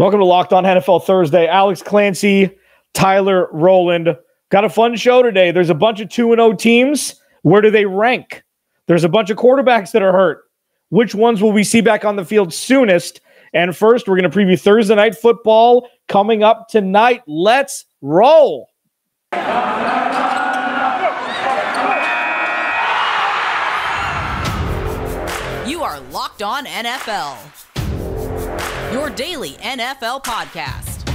Welcome to Locked On NFL Thursday. Alex Clancy, Tyler Rowland. Got a fun show today. There's a bunch of 2 0 teams. Where do they rank? There's a bunch of quarterbacks that are hurt. Which ones will we see back on the field soonest? And first, we're going to preview Thursday night football coming up tonight. Let's roll. You are Locked On NFL, your daily NFL podcast.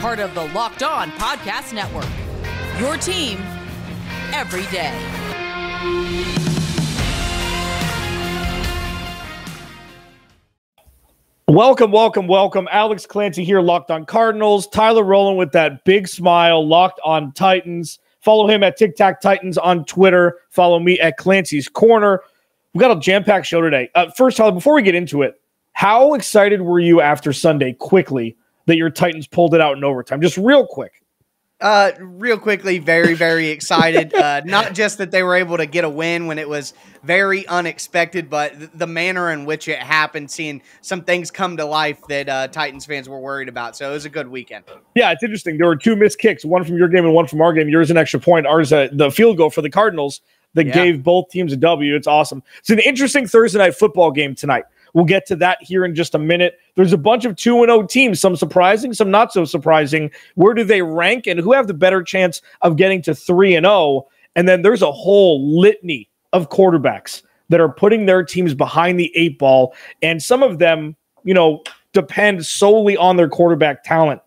Part of the Locked On Podcast Network, your team every day. Welcome, welcome, welcome. Alex Clancy here, Locked On Cardinals. Tyler Rowland with that big smile, Locked On Titans. Follow him at Tic Tac Titans on Twitter. Follow me at Clancy's Corner. We've got a jam packed show today. Uh, first, Tyler, before we get into it, how excited were you after Sunday quickly that your Titans pulled it out in overtime? Just real quick. Uh, real quickly, very, very excited. Uh, not just that they were able to get a win when it was very unexpected, but th- the manner in which it happened, seeing some things come to life that uh, Titans fans were worried about. So it was a good weekend. Yeah, it's interesting. There were two missed kicks, one from your game and one from our game. Yours an extra point, ours uh, the field goal for the Cardinals that Yeah. gave both teams a W. It's awesome. It's an interesting Thursday night football game tonight. We'll get to that here in just a minute. There's a bunch of 2 0 teams, some surprising, some not so surprising. Where do they rank and who have the better chance of getting to 3 and 0? And then there's a whole litany of quarterbacks that are putting their teams behind the eight ball. And some of them, you know, depend solely on their quarterback talent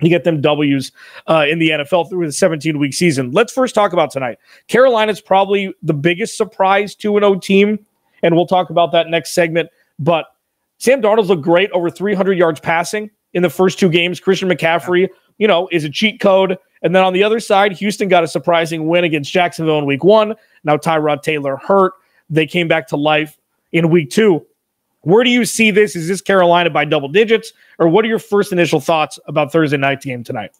to get them W's uh, in the NFL through the 17 week season. Let's first talk about tonight. Carolina's probably the biggest surprise 2 0 team, and we'll talk about that next segment. But Sam Darnold's looked great, over 300 yards passing in the first two games. Christian McCaffrey, you know, is a cheat code. And then on the other side, Houston got a surprising win against Jacksonville in week one. Now Tyrod Taylor hurt. They came back to life in week two. Where do you see this? Is this Carolina by double digits? Or what are your first initial thoughts about Thursday night game tonight?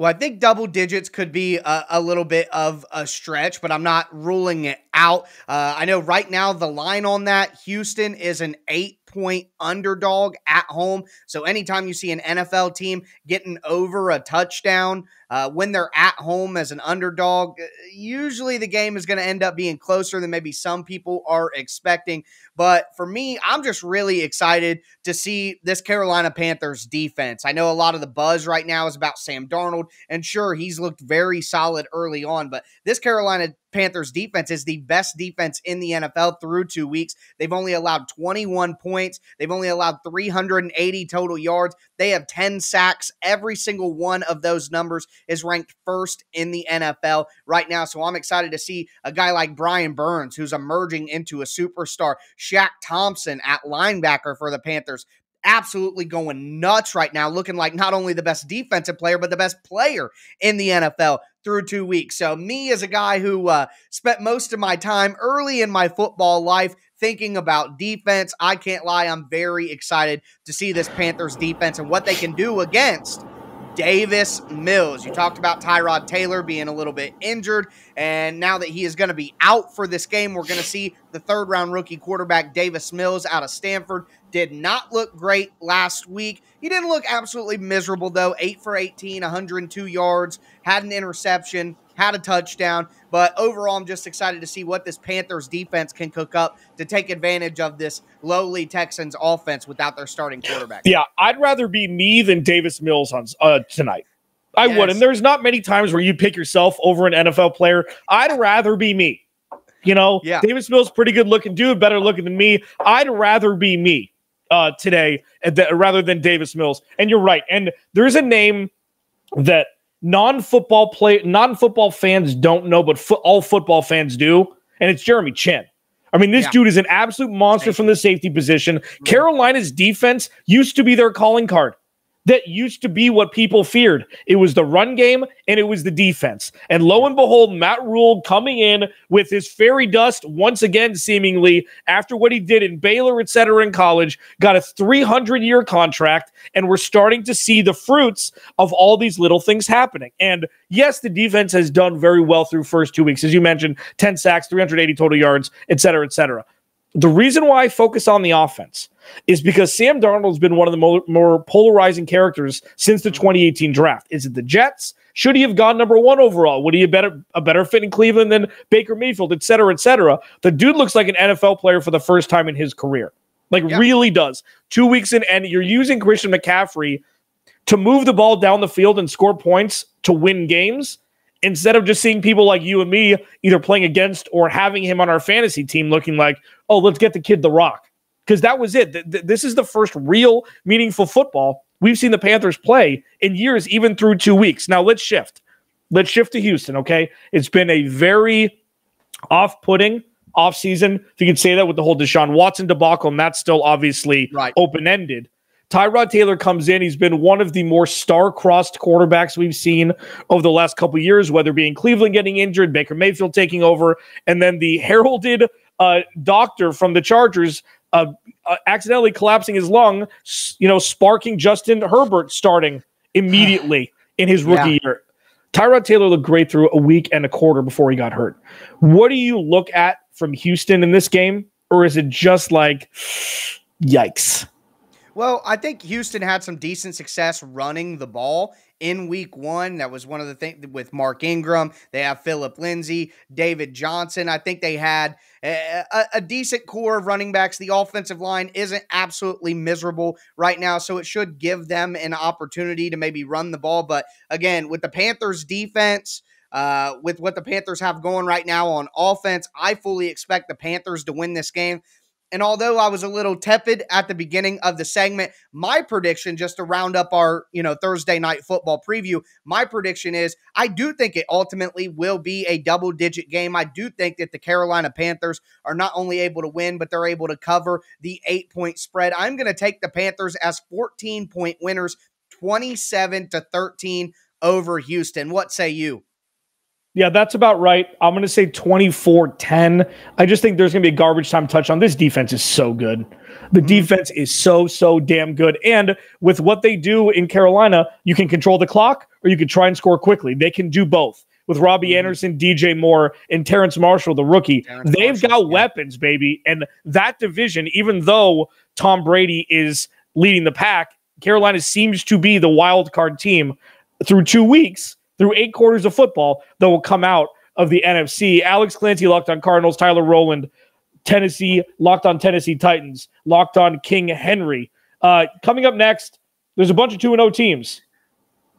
Well, I think double digits could be a, a little bit of a stretch, but I'm not ruling it out. Uh, I know right now the line on that Houston is an eight point underdog at home. So anytime you see an NFL team getting over a touchdown uh, when they're at home as an underdog, uh, usually the game is going to end up being closer than maybe some people are expecting. But for me, I'm just really excited to see this Carolina Panthers defense. I know a lot of the buzz right now is about Sam Darnold, and sure, he's looked very solid early on, but this Carolina Panthers defense is the best defense in the NFL through two weeks. They've only allowed 21 points, they've only allowed 380 total yards. They have 10 sacks. Every single one of those numbers is ranked first in the NFL right now. So I'm excited to see a guy like Brian Burns, who's emerging into a superstar, Shaq Thompson at linebacker for the Panthers absolutely going nuts right now, looking like not only the best defensive player, but the best player in the NFL through two weeks. So, me as a guy who uh, spent most of my time early in my football life thinking about defense, I can't lie, I'm very excited to see this Panthers defense and what they can do against. Davis Mills. You talked about Tyrod Taylor being a little bit injured, and now that he is going to be out for this game, we're going to see the third round rookie quarterback Davis Mills out of Stanford. Did not look great last week. He didn't look absolutely miserable, though. 8 for 18, 102 yards, had an interception, had a touchdown. But overall, I'm just excited to see what this Panthers defense can cook up to take advantage of this lowly Texans offense without their starting quarterback. Yeah, I'd rather be me than Davis Mills on uh, tonight. I would. And there's not many times where you pick yourself over an NFL player. I'd rather be me. You know, Yeah. Davis Mills, pretty good looking dude, better looking than me. I'd rather be me uh, today th- rather than Davis Mills. And you're right. And there's a name that non-football play non-football fans don't know, but fo- all football fans do, and it's Jeremy Chinn. I mean, this Yeah. dude is an absolute monster from the safety position. Mm-hmm. Carolina's defense used to be their calling card. That used to be what people feared. It was the run game and it was the defense. And lo and behold, Matt Rhule coming in with his fairy dust once again, seemingly after what he did in Baylor, et cetera, in college, got a 300 year contract. And we're starting to see the fruits of all these little things happening. And yes, the defense has done very well through first two weeks. As you mentioned, 10 sacks, 380 total yards, et cetera, et cetera. The reason why I focus on the offense is because Sam Darnold's been one of the more, more polarizing characters since the mm-hmm. 2018 draft. Is it the Jets? Should he have gone number one overall? Would he have better a better fit in Cleveland than Baker Mayfield, et cetera, et cetera? The dude looks like an NFL player for the first time in his career. Like yeah. really does. Two weeks in, and you're using Christian McCaffrey to move the ball down the field and score points to win games instead of just seeing people like you and me either playing against or having him on our fantasy team looking like, oh, let's get the kid the rock. Because that was it. This is the first real meaningful football we've seen the Panthers play in years, even through two weeks. Now let's shift. Let's shift to Houston, okay? It's been a very off putting off season, if you could say that with the whole Deshaun Watson debacle, and that's still obviously right. open ended. Tyrod Taylor comes in. He's been one of the more star-crossed quarterbacks we've seen over the last couple years, whether being Cleveland getting injured, Baker Mayfield taking over, and then the heralded uh, doctor from the Chargers uh, uh, accidentally collapsing his lung, you know, sparking Justin Herbert starting immediately in his rookie yeah. year. Tyrod Taylor looked great through a week and a quarter before he got hurt. What do you look at from Houston in this game, or is it just like, yikes? Well, I think Houston had some decent success running the ball in week one. That was one of the things with Mark Ingram. They have Philip Lindsay, David Johnson. I think they had a, a, decent core of running backs. The offensive line isn't absolutely miserable right now, so it should give them an opportunity to maybe run the ball. But again, with the Panthers' defense, uh, with what the Panthers have going right now on offense, I fully expect the Panthers to win this game. And although I was a little tepid at the beginning of the segment, my prediction, just to round up our, you know, Thursday night football preview, my prediction is I do think it ultimately will be a double digit game. I do think that the Carolina Panthers are not only able to win, but they're able to cover the eight point spread. I'm going to take the Panthers as 14 point winners, 27 to 13 over Houston. What say you? Yeah, that's about right. I'm going to say 24 10. I just think there's going to be a garbage time touchdown. This defense is so good. The mm-hmm. defense is so, so damn good. And with what they do in Carolina, you can control the clock or you can try and score quickly. They can do both. With Robbie mm-hmm. Anderson, DJ Moore, and Terrace Marshall, the rookie, Terrace they've Marshall, got yeah. weapons, baby. And that division, even though Tom Brady is leading the pack, Carolina seems to be the wild card team through two weeks through eight quarters of football that will come out of the NFC. Alex Clancy locked on Cardinals, Tyler Rowland, Tennessee, locked on Tennessee Titans, locked on King Henry. Uh, coming up next, there's a bunch of 2 0 teams.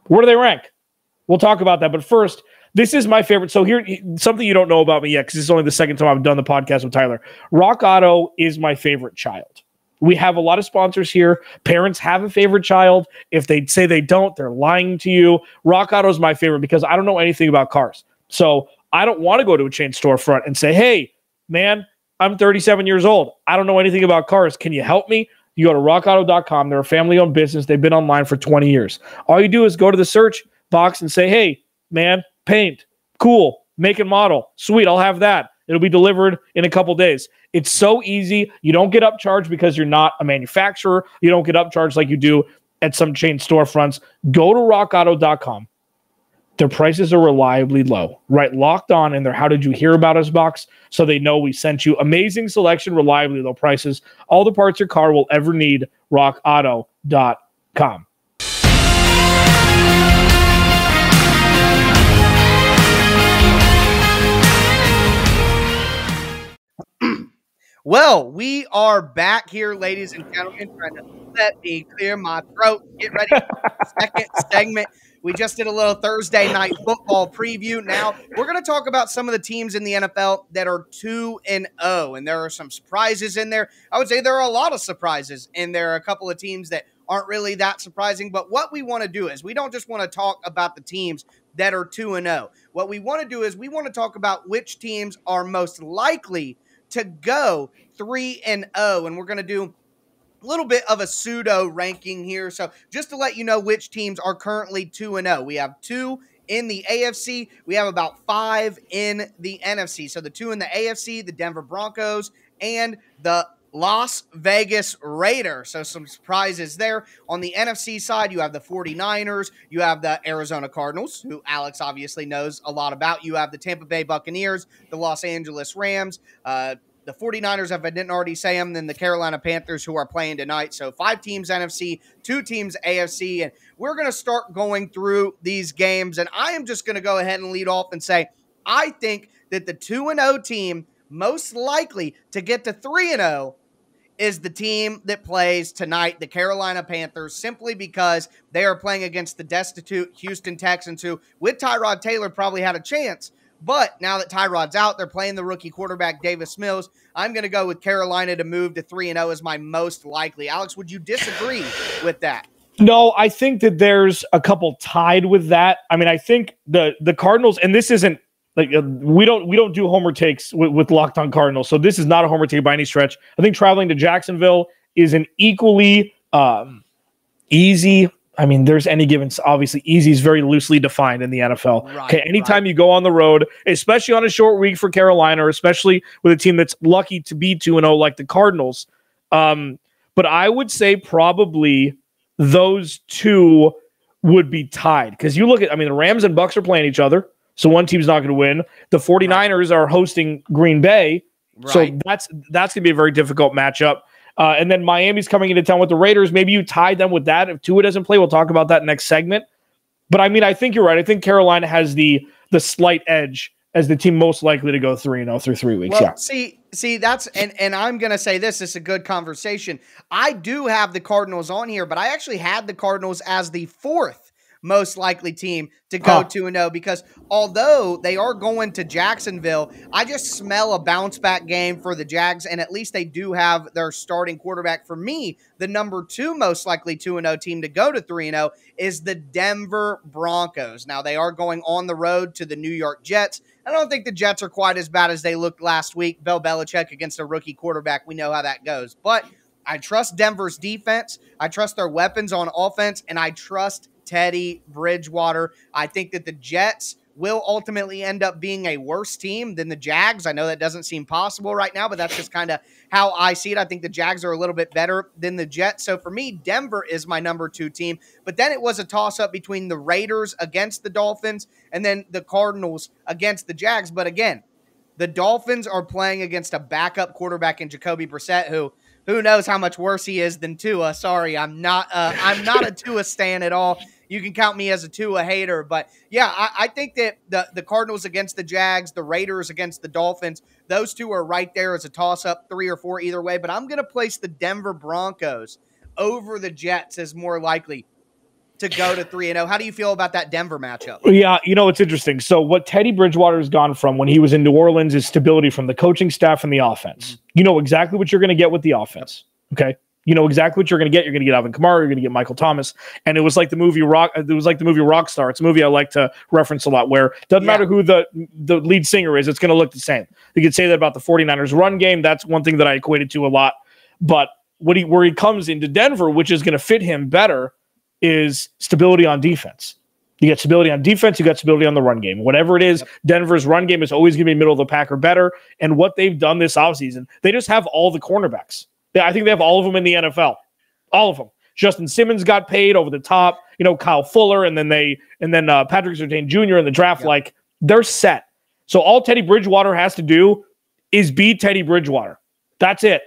Where do they rank? We'll talk about that. But first, this is my favorite. So here, something you don't know about me yet, because this is only the second time I've done the podcast with Tyler. Rock Auto is my favorite child. We have a lot of sponsors here. Parents have a favorite child. If they say they don't, they're lying to you. Rock Auto is my favorite because I don't know anything about cars. So I don't want to go to a chain storefront and say, hey, man, I'm 37 years old. I don't know anything about cars. Can you help me? You go to rockauto.com. They're a family owned business. They've been online for 20 years. All you do is go to the search box and say, hey, man, paint, cool, make and model. Sweet, I'll have that. It'll be delivered in a couple days. It's so easy. You don't get upcharged because you're not a manufacturer. You don't get upcharged like you do at some chain storefronts. Go to rockauto.com. Their prices are reliably low. Right locked on in their How Did You Hear About Us box so they know we sent you. Amazing selection, reliably low prices. All the parts your car will ever need. RockAuto.com. Well, we are back here, ladies and gentlemen, trying to let me clear my throat. Get ready second segment. We just did a little Thursday night football preview. Now we're going to talk about some of the teams in the NFL that are 2 and 0 and there are some surprises in there. I would say there are a lot of surprises and there are a couple of teams that aren't really that surprising, but what we want to do is we don't just want to talk about the teams that are 2 and 0. What we want to do is we want to talk about which teams are most likely to go 3 and 0 and we're going to do a little bit of a pseudo ranking here. So, just to let you know which teams are currently 2 and 0. We have 2 in the AFC, we have about 5 in the NFC. So, the 2 in the AFC, the Denver Broncos and the Las Vegas Raiders. So some surprises there. On the NFC side, you have the 49ers, you have the Arizona Cardinals, who Alex obviously knows a lot about. You have the Tampa Bay Buccaneers, the Los Angeles Rams, uh, the 49ers, if I didn't already say them, then the Carolina Panthers, who are playing tonight. So five teams NFC, two teams AFC. And we're going to start going through these games. And I am just going to go ahead and lead off and say, I think that the 2 and 0 team most likely to get to 3 and 0 is the team that plays tonight, the Carolina Panthers, simply because they are playing against the destitute Houston Texans, who, with Tyrod Taylor, probably had a chance. But now that Tyrod's out, they're playing the rookie quarterback Davis Mills. I'm going to go with Carolina to move to 3 and 0 as my most likely. Alex, would you disagree with that? No, I think that there's a couple tied with that. I mean, I think the the Cardinals, and this isn't like uh, we don't we don't do homer takes with, with locked on Cardinals, so this is not a homer take by any stretch. I think traveling to Jacksonville is an equally um, easy I mean, there's any given. Obviously, easy is very loosely defined in the NFL. Right, okay, anytime right. you go on the road, especially on a short week for Carolina, or especially with a team that's lucky to be two and zero oh like the Cardinals. Um, but I would say probably those two would be tied because you look at. I mean, the Rams and Bucks are playing each other, so one team's not going to win. The 49ers are hosting Green Bay, so that's that's going to be a very difficult matchup. Uh, and then Miami's coming into town with the Raiders. Maybe you tie them with that. If Tua doesn't play, we'll talk about that next segment. But I mean, I think you're right. I think Carolina has the the slight edge as the team most likely to go three and zero oh through three weeks. Well, yeah. See, see, that's and and I'm gonna say this. This is a good conversation. I do have the Cardinals on here, but I actually had the Cardinals as the fourth most likely team to go 2 and 0 because although they are going to Jacksonville, I just smell a bounce back game for the Jags and at least they do have their starting quarterback for me. The number 2 most likely 2 and 0 team to go to 3 and 0 is the Denver Broncos. Now they are going on the road to the New York Jets. I don't think the Jets are quite as bad as they looked last week. Bill Belichick against a rookie quarterback, we know how that goes. But I trust Denver's defense. I trust their weapons on offense, and I trust Teddy Bridgewater. I think that the Jets will ultimately end up being a worse team than the Jags. I know that doesn't seem possible right now, but that's just kind of how I see it. I think the Jags are a little bit better than the Jets. So for me, Denver is my number two team. But then it was a toss up between the Raiders against the Dolphins and then the Cardinals against the Jags. But again, the Dolphins are playing against a backup quarterback in Jacoby Brissett, who who knows how much worse he is than Tua. Sorry, I'm not uh, I'm not a Tua stan at all you can count me as a Tua hater. But yeah, I, I, think that the, the Cardinals against the Jags, the Raiders against the Dolphins, those two are right there as a toss up, three or four either way. But I'm going to place the Denver Broncos over the Jets as more likely to go to 3 and 0. How do you feel about that Denver matchup? Yeah, you know, it's interesting. So, what Teddy Bridgewater has gone from when he was in New Orleans is stability from the coaching staff and the offense. Mm-hmm. You know exactly what you're going to get with the offense. Okay you know exactly what you're going to get. You're going to get Alvin Kamara. You're going to get Michael Thomas. And it was like the movie Rock. It was like the movie Rockstar. It's a movie I like to reference a lot. Where it doesn't yeah. matter who the the lead singer is, it's going to look the same. You could say that about the 49ers run game. That's one thing that I equated to a lot. But what he where he comes into Denver, which is going to fit him better, is stability on defense. You get stability on defense, you got stability on the run game. Whatever it is, yep. Denver's run game is always going to be middle of the pack or better. And what they've done this offseason, they just have all the cornerbacks. I think they have all of them in the NFL. All of them. Justin Simmons got paid over the top. You know, Kyle Fuller, and then they and then uh, Patrick Surtain Jr. in the draft. Like they're set. So all Teddy Bridgewater has to do is beat Teddy Bridgewater. That's it.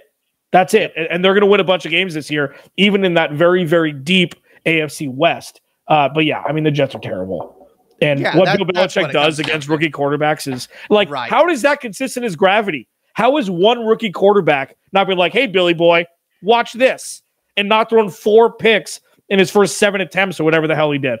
That's it. And they're going to win a bunch of games this year, even in that very very deep AFC West. Uh, but yeah, I mean the Jets are terrible. And yeah, what that, Bill Belichick what does against rookie quarterbacks is like, right. how is that consistent as gravity? How is one rookie quarterback not being like, hey, Billy boy, watch this, and not throwing four picks in his first seven attempts or whatever the hell he did?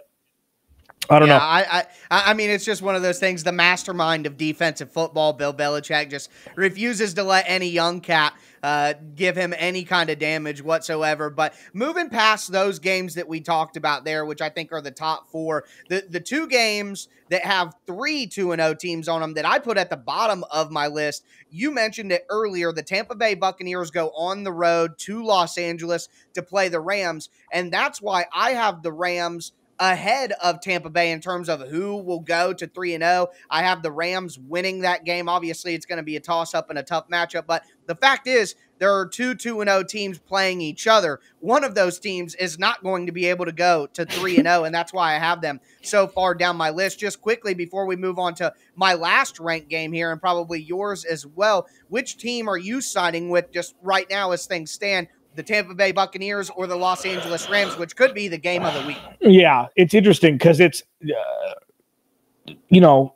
I don't yeah, know. I, I I mean, it's just one of those things. The mastermind of defensive football, Bill Belichick, just refuses to let any young cat uh, give him any kind of damage whatsoever. But moving past those games that we talked about there, which I think are the top four, the the two games that have three two and zero oh teams on them that I put at the bottom of my list. You mentioned it earlier. The Tampa Bay Buccaneers go on the road to Los Angeles to play the Rams, and that's why I have the Rams ahead of Tampa Bay in terms of who will go to 3 and 0. I have the Rams winning that game. Obviously, it's going to be a toss up and a tough matchup, but The fact is, there are two 2 and 0 teams playing each other. One of those teams is not going to be able to go to 3 and 0 and that's why I have them so far down my list. Just quickly before we move on to my last ranked game here and probably yours as well, which team are you siding with just right now as things stand? The Tampa Bay Buccaneers or the Los Angeles Rams, which could be the game of the week. Yeah, it's interesting because it's, uh, you know,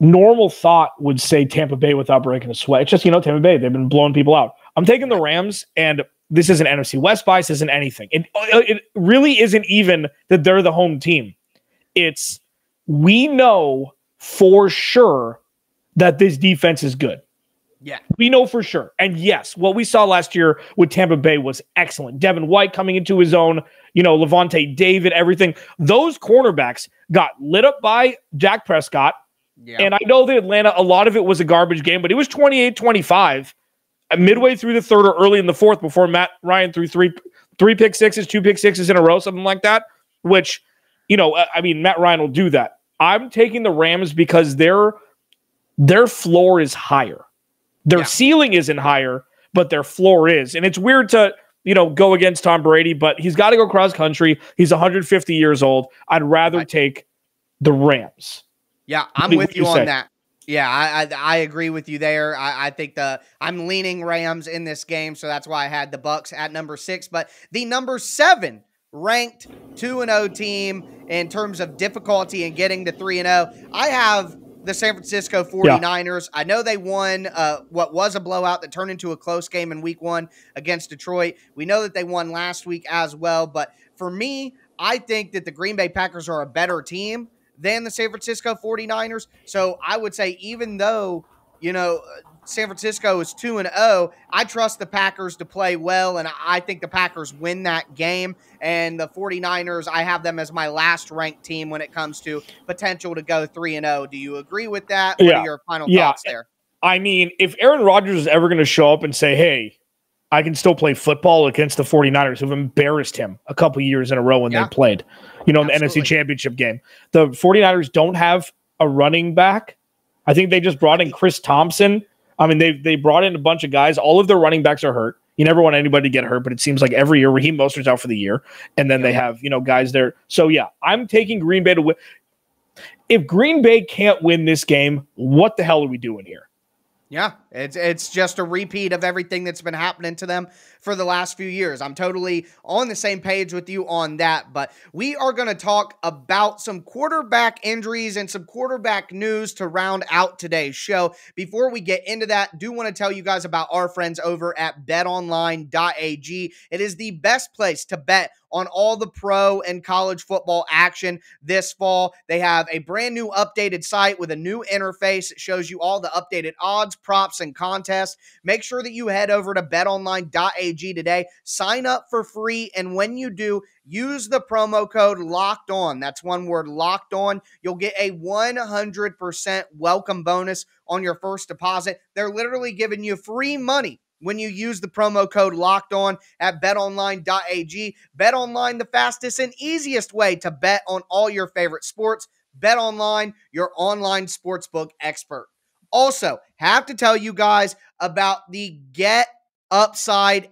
normal thought would say Tampa Bay without breaking a sweat. It's just, you know, Tampa Bay, they've been blowing people out. I'm taking the Rams, and this isn't NFC West bias, isn't anything. It, uh, it really isn't even that they're the home team. It's we know for sure that this defense is good. Yeah. We know for sure. And yes, what we saw last year with Tampa Bay was excellent. Devin White coming into his own, you know, Lavonte David, everything. Those cornerbacks got lit up by Dak Prescott. Yeah. And I know that Atlanta, a lot of it was a garbage game, but it was 28 25 uh, midway through the third or early in the fourth before Matt Ryan threw three three pick sixes, two pick sixes in a row, something like that. Which, you know, uh, I mean, Matt Ryan will do that. I'm taking the Rams because their their floor is higher. Their yeah. ceiling isn't higher, but their floor is. And it's weird to, you know, go against Tom Brady, but he's got to go cross country. He's 150 years old. I'd rather right. take the Rams. Yeah, I'm with you, you on that. Yeah, I, I, I agree with you there. I, I think the I'm leaning Rams in this game, so that's why I had the Bucks at number six. But the number seven ranked two and zero oh team in terms of difficulty and getting to three and zero, oh, I have the San Francisco 49ers. Yeah. I know they won uh, what was a blowout that turned into a close game in week one against Detroit. We know that they won last week as well. But for me, I think that the Green Bay Packers are a better team than the San Francisco 49ers. So I would say, even though, you know, San Francisco is 2 and 0, I trust the Packers to play well, and I think the Packers win that game. And the 49ers, I have them as my last ranked team when it comes to potential to go 3 and 0. Do you agree with that? What yeah. are your final yeah. thoughts there? I mean, if Aaron Rodgers is ever going to show up and say, hey, I can still play football against the 49ers who've embarrassed him a couple years in a row when yeah. they played, you know, in the NFC championship game. The 49ers don't have a running back. I think they just brought in Chris Thompson. I mean, they they brought in a bunch of guys. All of their running backs are hurt. You never want anybody to get hurt, but it seems like every year Raheem Mostert's out for the year, and then yeah. they have you know guys there. So yeah, I'm taking Green Bay to win. If Green Bay can't win this game, what the hell are we doing here? Yeah, it's it's just a repeat of everything that's been happening to them for the last few years. I'm totally on the same page with you on that, but we are going to talk about some quarterback injuries and some quarterback news to round out today's show. Before we get into that, do want to tell you guys about our friends over at betonline.ag. It is the best place to bet on all the pro and college football action this fall. They have a brand new updated site with a new interface. that shows you all the updated odds, props, and contests. Make sure that you head over to betonline.ag today. Sign up for free. And when you do, use the promo code locked on. That's one word locked on. You'll get a 100% welcome bonus on your first deposit. They're literally giving you free money when you use the promo code locked on at betonline.ag. BetOnline, the fastest and easiest way to bet on all your favorite sports. BetOnline, your online sportsbook expert. Also, have to tell you guys about the Get Upside.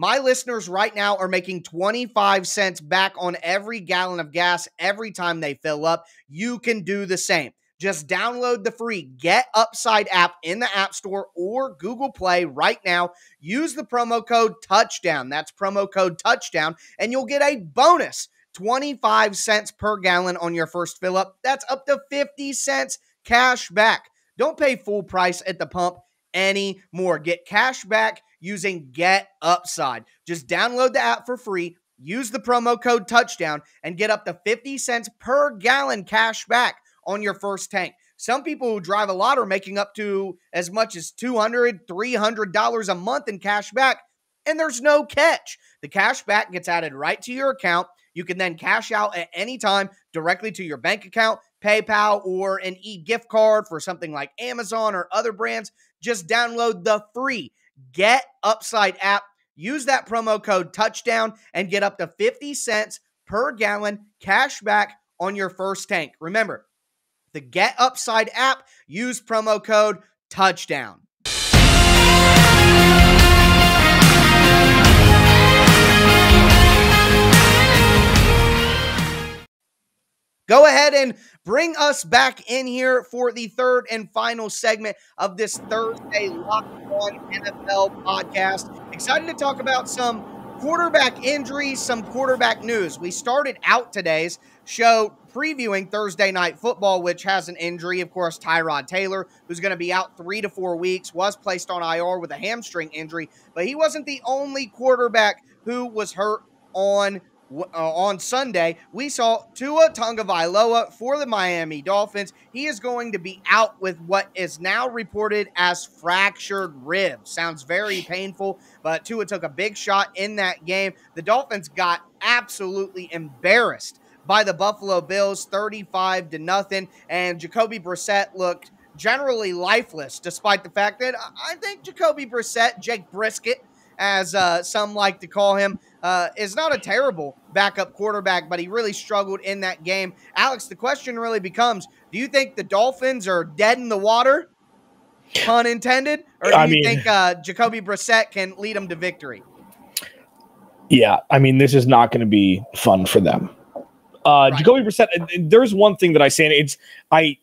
My listeners right now are making 25 cents back on every gallon of gas every time they fill up. You can do the same. Just download the free Get Upside app in the App Store or Google Play right now. Use the promo code Touchdown. That's promo code Touchdown, and you'll get a bonus 25 cents per gallon on your first fill up. That's up to 50 cents cash back. Don't pay full price at the pump anymore. Get cash back using Get Upside. Just download the app for free, use the promo code touchdown, and get up to 50 cents per gallon cash back on your first tank. Some people who drive a lot are making up to as much as $200, $300 a month in cash back, and there's no catch. The cash back gets added right to your account. You can then cash out at any time directly to your bank account PayPal, or an e gift card for something like Amazon or other brands, just download the free Get Upside app. Use that promo code touchdown and get up to 50 cents per gallon cash back on your first tank. Remember, the Get Upside app, use promo code touchdown. Go ahead and bring us back in here for the third and final segment of this Thursday Locked On NFL podcast. Excited to talk about some quarterback injuries, some quarterback news. We started out today's show previewing Thursday night football, which has an injury. Of course, Tyrod Taylor, who's going to be out three to four weeks, was placed on IR with a hamstring injury, but he wasn't the only quarterback who was hurt on uh, on Sunday, we saw Tua Tagovailoa for the Miami Dolphins. He is going to be out with what is now reported as fractured ribs. Sounds very painful, but Tua took a big shot in that game. The Dolphins got absolutely embarrassed by the Buffalo Bills, 35 to nothing, and Jacoby Brissett looked generally lifeless, despite the fact that I think Jacoby Brissett, Jake Brisket, as uh, some like to call him, uh, is not a terrible backup quarterback, but he really struggled in that game. Alex, the question really becomes do you think the Dolphins are dead in the water, pun intended, or do I you mean, think uh, Jacoby Brissett can lead them to victory? Yeah, I mean, this is not going to be fun for them. Uh, right. Jacoby Brissett, there's one thing that I say, and it's I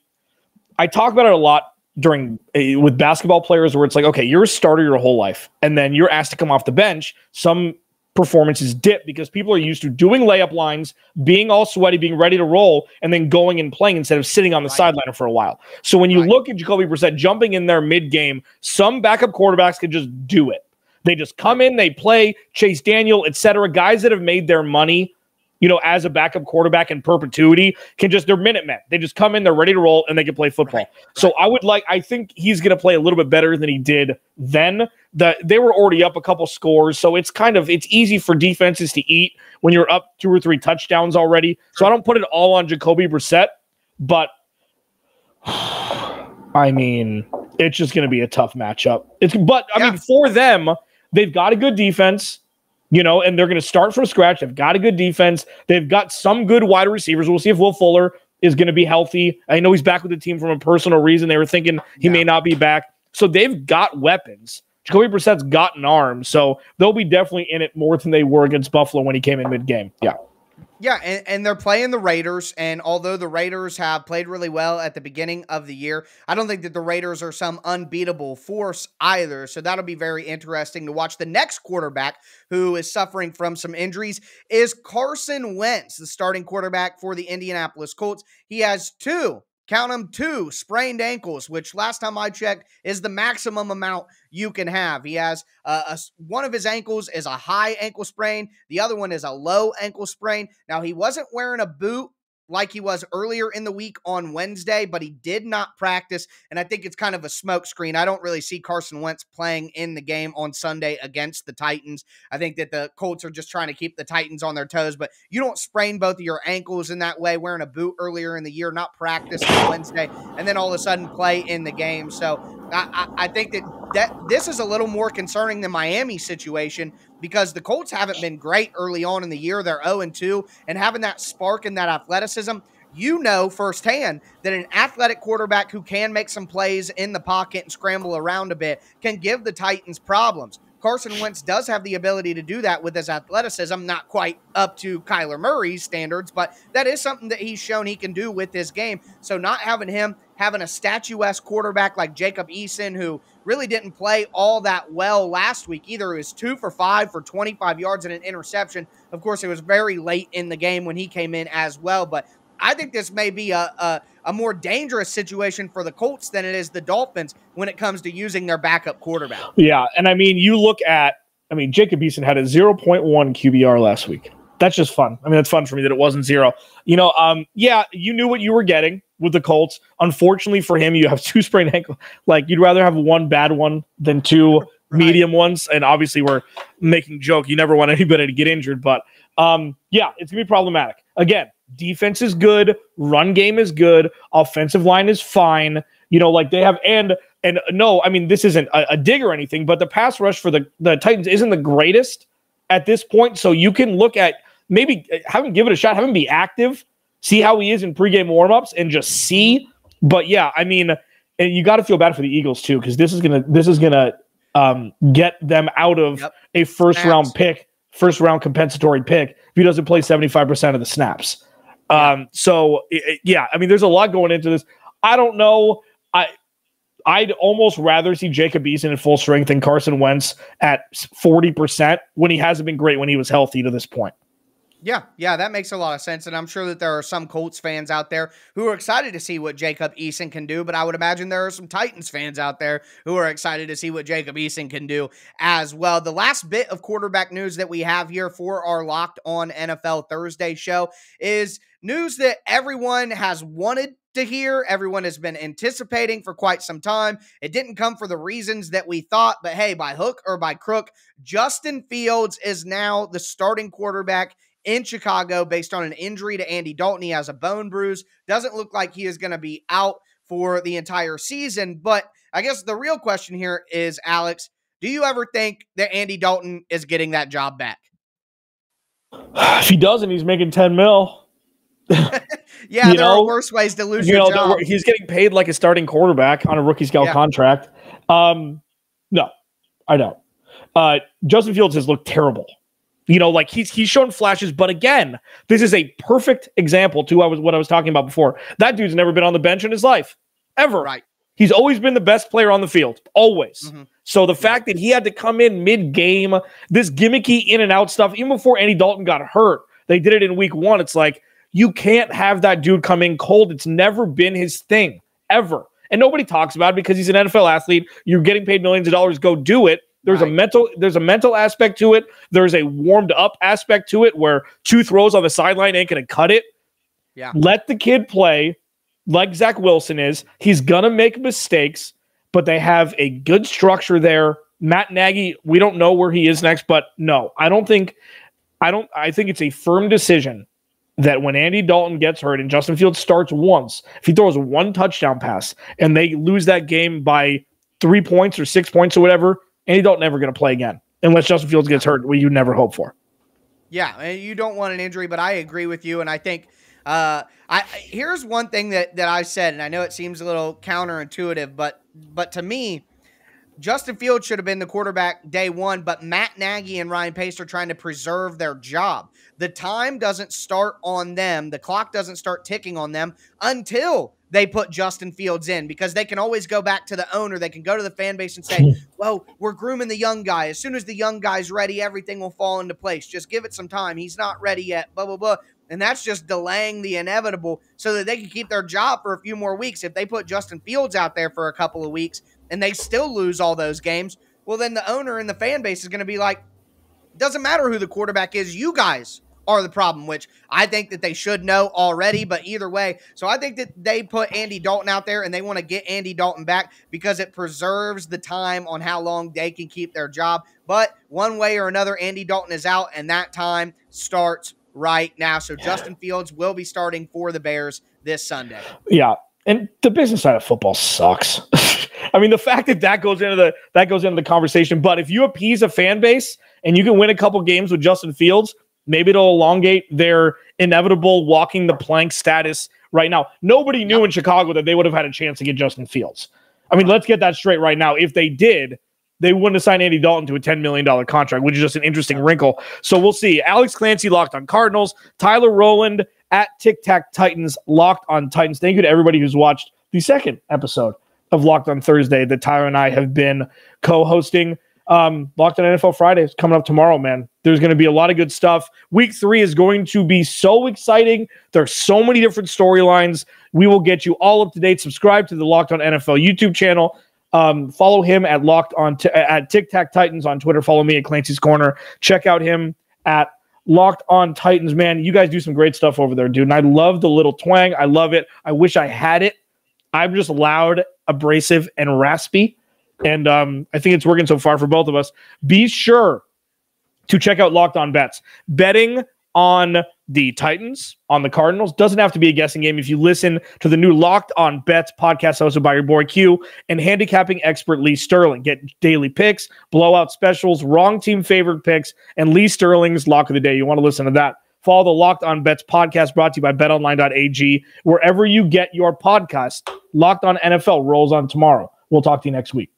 I talk about it a lot during uh, with basketball players where it's like, okay, you're a starter your whole life, and then you're asked to come off the bench. Some performances dip because people are used to doing layup lines, being all sweaty, being ready to roll, and then going and playing instead of sitting on the right. sideline for a while. So when you right. look at Jacoby Brissett jumping in there mid game, some backup quarterbacks can just do it. They just come in, they play Chase Daniel, etc. Guys that have made their money you know, as a backup quarterback in perpetuity can just they're minute men. They just come in, they're ready to roll, and they can play football. Right, right. So I would like I think he's gonna play a little bit better than he did then. The they were already up a couple scores, so it's kind of it's easy for defenses to eat when you're up two or three touchdowns already. So I don't put it all on Jacoby Brissett, but I mean, it's just gonna be a tough matchup. It's but I yeah. mean for them, they've got a good defense you know, and they're going to start from scratch. They've got a good defense. They've got some good wide receivers. We'll see if Will Fuller is going to be healthy. I know he's back with the team from a personal reason. They were thinking he yeah. may not be back. So they've got weapons. Jacoby Brissett's got an arm, so they'll be definitely in it more than they were against Buffalo when he came in mid game. Yeah. Yeah, and, and, they're playing the Raiders. And although the Raiders have played really well at the beginning of the year, I don't think that the Raiders are some unbeatable force either. So that'll be very interesting to watch. The next quarterback who is suffering from some injuries is Carson Wentz, the starting quarterback for the Indianapolis Colts. He has two Count them two sprained ankles, which last time I checked is the maximum amount you can have. He has uh, a, one of his ankles is a high ankle sprain, the other one is a low ankle sprain. Now, he wasn't wearing a boot like he was earlier in the week on Wednesday, but he did not practice. And I think it's kind of a smokescreen. I don't really see Carson Wentz playing in the game on Sunday against the Titans. I think that the Colts are just trying to keep the Titans on their toes, but you don't sprain both of your ankles in that way, wearing a boot earlier in the year, not practice on Wednesday, and then all of a sudden play in the game. So I, I, think that, that this is a little more concerning than Miami's situation because the Colts haven't been great early on in the year. They're 0 2, and having that spark and that athleticism, you know firsthand that an athletic quarterback who can make some plays in the pocket and scramble around a bit can give the Titans problems. Carson Wentz does have the ability to do that with his athleticism, not quite up to Kyler Murray's standards, but that is something that he's shown he can do with his game. So, not having him having a statuesque quarterback like Jacob Eason, who really didn't play all that well last week. Either it was two for five for 25 yards and an interception. Of course, it was very late in the game when he came in as well. But I think this may be a, a, a more dangerous situation for the Colts than it is the Dolphins when it comes to using their backup quarterback. Yeah. And I mean, you look at, I mean, Jacob Eason had a 0.1 QBR last week. That's just fun. I mean, that's fun for me that it wasn't zero. You know, um, yeah, you knew what you were getting with the Colts. Unfortunately for him, you have two sprained ankle. Like you'd rather have one bad one than two right. medium ones. And obviously, we're making joke. You never want anybody to get injured, but um, yeah, it's gonna be problematic. Again, defense is good, run game is good, offensive line is fine. You know, like they have and and no, I mean this isn't a, a dig or anything, but the pass rush for the the Titans isn't the greatest at this point. So you can look at maybe have him give it a shot, have him be active see how he is in pregame warmups and just see. But yeah, I mean, and you got to feel bad for the Eagles too because this is gonna this is gonna um, get them out of yep. a first snaps. round pick, first round compensatory pick if he doesn't play seventy five percent of the snaps. Um, so it, it- yeah, I mean, there's a lot going into this. I don't know. I I'd almost rather see Jacob Eason in full strength than Carson Wentz at 40% when he hasn't been great when he was healthy to this point. Yeah, yeah, that makes a lot of sense. And I'm sure that there are some Colts fans out there who are excited to see what Jacob Eason can do. But I would imagine there are some Titans fans out there who are excited to see what Jacob Eason can do as well. The last bit of quarterback news that we have here for our Locked On NFL Thursday show is news that everyone has wanted to hear. Everyone has been anticipating for quite some time. It didn't come for the reasons that we thought, but hey, by hook or by crook, Justin Fields is now the starting quarterback in Chicago based on an injury to Andy Dalton. He has a bone bruise. Doesn't look like he is going to be out for the entire season. But I guess the real question here is, Alex, do you ever think that Andy Dalton is getting that job back? If he doesn't, he's making 10 mil. Yeah, You there know, are worse ways to lose You your know, job. he's getting paid like a starting quarterback on a rookie scale Yeah. contract. Um, no, I don't. Uh, Justin Fields has looked terrible. You know, like he's he's shown flashes, but again, this is a perfect example to I was what I was talking about before. That dude's never been on the bench in his life, ever. Right. He's always been the best player on the field, always. Mhm. So the fact that he had to come in mid game, this gimmicky in and out stuff, even before Andy Dalton got hurt, they did it in week one. It's like you can't have that dude come in cold. It's never been his thing ever, and nobody talks about it because he's an NFL athlete. You're getting paid millions of dollars. Go do it. There's a mental there's a mental aspect to it. There's a warmed up aspect to it where two throws on the sideline ain't gonna cut it. Yeah. Let the kid play like Zach Wilson is. He's gonna make mistakes, but they have a good structure there. Matt Nagy, we don't know where he is next, but no, I don't think I don't I think it's a firm decision that when Andy Dalton gets hurt and Justin Fields starts once, if he throws one touchdown pass and they lose that game by three points or six points or whatever, Andy Dalton never going to play again unless Justin Fields gets hurt, what you never hope for. Yeah, and you don't want an injury, but I agree with you, and I think uh, I I- here's one thing that that I said, and I know it seems a little counterintuitive, but but to me, Justin Fields should have been the quarterback day one, but Matt Nagy and Ryan Pace are trying to preserve their job. The time doesn't start on them, the clock doesn't start ticking on them until they put Justin Fields in because they can always go back to the owner. They can go to the fan base and say, hmm. well, we're grooming the young guy. As soon as the young guy's ready, everything will fall into place. Just give it some time. He's not ready yet, blah, blah, blah. And that's just delaying the inevitable so that they can keep their job for a few more weeks. If they put Justin Fields out there for a couple of weeks and they still lose all those games, well, then the owner and the fan base is going to be like, doesn't matter who the quarterback is, you guys are the problem, which I think that they should know already. But either way, so I think that they put Andy Dalton out there and they want to get Andy Dalton back because it preserves the time on how long they can keep their job. But one way or another, Andy Dalton is out, and that time starts right now. So Justin Fields will be starting for the Bears this Sunday. Yeah. And the business side of football sucks. I mean, the fact that that goes into the that goes into the conversation. But if you appease a fan base and you can win a couple games with Justin Fields, maybe it'll elongate their inevitable walking the plank status right now. Nobody knew in Chicago that they would have had a chance to get Justin Fields. I mean, let's get that straight right now. If they did, they wouldn't have signed Andy Dalton to a $10 million contract, which is just an interesting wrinkle. So we'll see. Alex Clancy locked on Cardinals, Tyler Rowland at Tic Tac Titans locked on Titans. Thank you to everybody who's watched the second episode of Locked on Thursday that Tyler and I have been co-hosting. Um, Locked on NFL Friday is coming up tomorrow, man. There's going to be a lot of good stuff. Week three is going to be so exciting. There's so many different storylines. We will get you all up to date. Subscribe to the Locked on NFL YouTube channel. Um, follow him at Locked on t- at Tic Tac Titans on Twitter. Follow me at Clancy's Corner. Check out him at Locked on Titans. Man, you guys do some great stuff over there, dude. And I love the little twang. I love it. I wish I had it. I'm just loud, abrasive, and raspy. And um, I think it's working so far for both of us. Be sure to check out Locked On Bets. Betting on the Titans, on the Cardinals, doesn't have to be a guessing game. If you listen to the new Locked On Bets podcast hosted by your boy Q and handicapping expert Lee Sterling, get daily picks, blowout specials, wrong team favorite picks, and Lee Sterling's lock of the day. You want to listen to that. Follow the Locked On Bets podcast brought to you by betonline.ag. Wherever you get your podcast, Locked On NFL rolls on tomorrow. We'll talk to you next week.